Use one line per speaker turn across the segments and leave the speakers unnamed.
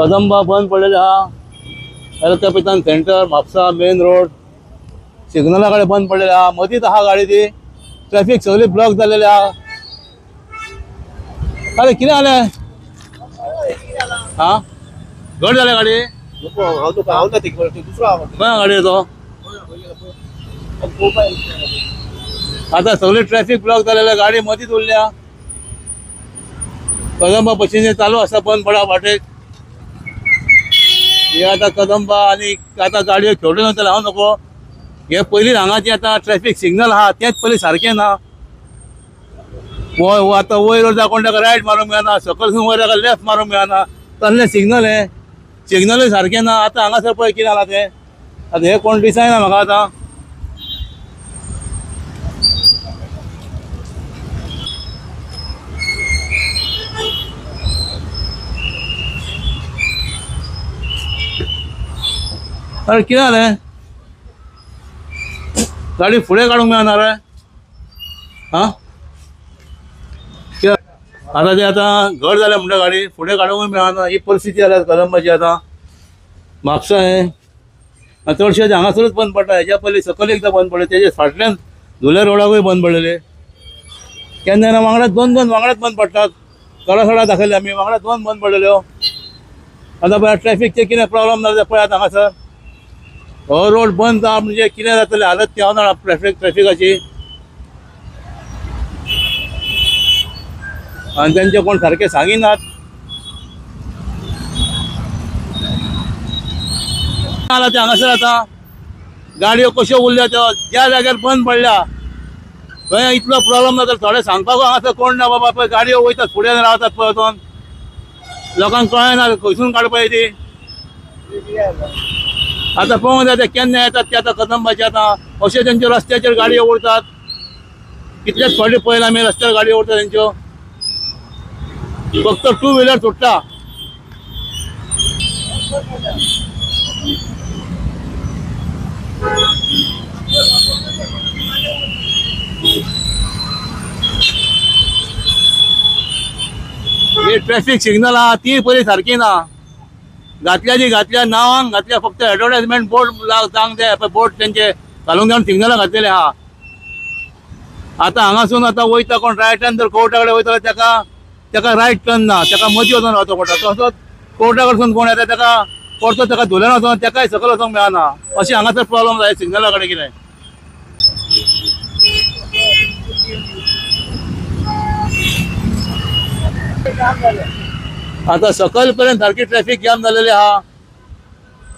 कदंबा बंद पडलेले हा. El Capitan centre Mapusa main road सिग्नला कडेन बंद पडलेले हा. मदींच आहा गाडी ती. ट्रॅफिक सगळी ब्लॉक जालेली हा. अरे कितें जालें हा? घट जाल्या गाडी?
हांव तुका दुसरो
खंय गाडी तो आता सगळी ट्रॅफिक ब्लॉक जालेल्या गाडी मदींच उरल्या कदंबा पशिने चालू आसा बंद पडा वाटेक हे आता कदंबा आणि आता गाडयो खेळून वयतले हांव नको. हे पयलीं हांगाची आता ट्रॅफिक सिग्नल आहा तेच पयलीं सारकें ना. वय आता वयर दाखोवन ताका रायट मारूंक मेळना सकयल खंय वयर ताका लेफ्ट मारूंक मेळना तसलें सिग्नल हें सिग्नलूय सारकें ना आतां हांगासर पळय कितें जालां तें आतां हे कोण दिसायना म्हाका आतां. अरे कितें जालें गाडी फुडें काडूंक मेळना रे हां? कित्याक? आतां ते आतां घट झालं म्हणटा गाडी फुडें काडूंकूय मेळना ही परिस्थिती आल्या कदंबाची आतां. म्हापसा हें आनी चडशे ते हांगासरूच बंद पडटा हेज्या पयलीं सकयल एकदां बंद पडले. तेजे फाटल्यान धुले रोडाकूय बंद पडलेले. केन्ना केन्ना वांगडाच दोन दोन वांगडाच बंद पडटात कडा थोडा दाखयले आमी वांगडाच दोन बंद पडलेल्यो आतां पळय ट्रॅफिकचे कितें प्रॉब्लेम जाता पळय आतां हांगासर हो रोड बंद जा म्हणजे कितें जातलें हालत ती हांव ट्रॅफिक ट्रॅफिकाची आनी तेंचे कोण सारखे सांगिनात आला ते हांगासर आता गाडयो कश्यो उरल्या त्यो? ज्या जाग्यार बंद पडल्या. थंय इतलो प्रॉब्लेम जाता थोडे सांगपाक हांगासर कोण ना बाबा पळय गाडयो वयतात फुडें रावतात पळय वचोन लोकांक कळना खंयसून काडपाय ती आता पळोवंक जाय ते केन्ना येतात ते आतां कदंबाचे आतां अशे तेंच्यो रस्त्याचेर गाडयो उरतात कितलेच फावटी पळयला आमी रस्त्यार गाडयो उरतात तेंच्यो फक्त टू व्हिलर सुट्टा ही ट्रॅफिक सिग्नल आहा ती पयली सारकी ना. घातल्या जी घातल्या नांवांक घातल्या फक्त एडवर्टायजमेंट बोर्ड जावंक जाय बोर्ड तेंचे घालून जावन सिग्नलां घातलेले आहा आतां हांगासून आतां वयता कोण रायटान जर कोर्टा कडेन वयता जाल्यार तेका तेका रायट टर्न ना. तेका मदीं वचून रावचो पडटा तसोच कोर्टा कडसून कोण येता तेका परतो तेका धुल्यान वचोन तेकाय सकयल वचोंक मेळना. अशें हांगासर प्रॉब्लम जाय सिग्नला कडेन कितें आतां सकयल सारखी सारकी ट्रॅफिक जाम झालेले आहा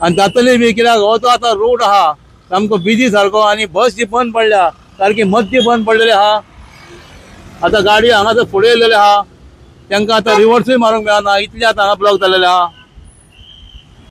आनी जातली बी कित्याक हो तो आतां रोड आहा सामको बिजी सारको आनी बस जी बंद पडल्या सारकी मद्दी बंद पडलेली आहा आतां गाडयो हांगासर फुडें येयलेले आहा तांकां आतां रिवर्सूय मारूंक मेळना इतले आतां हांगा ब्लॉक जालेले आहा